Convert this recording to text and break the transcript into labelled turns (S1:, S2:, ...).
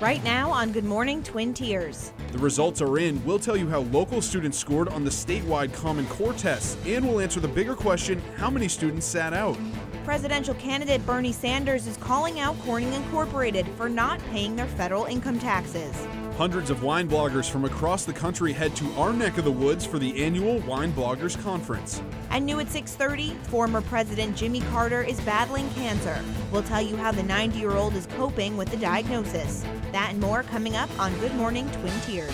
S1: Right now on Good Morning Twin Tiers.
S2: The results are in. We'll tell you how local students scored on the statewide Common Core test, and we'll answer the bigger question how many students sat out?
S1: Presidential candidate Bernie Sanders is calling out Corning Incorporated for not paying their federal income taxes.
S2: Hundreds of wine bloggers from across the country head to our neck of the woods for the annual Wine Bloggers Conference.
S1: And new at 6:30, former President Jimmy Carter is battling cancer. We'll tell you how the 90-year-old is coping with the diagnosis. That and more coming up on Good Morning Twin Tiers.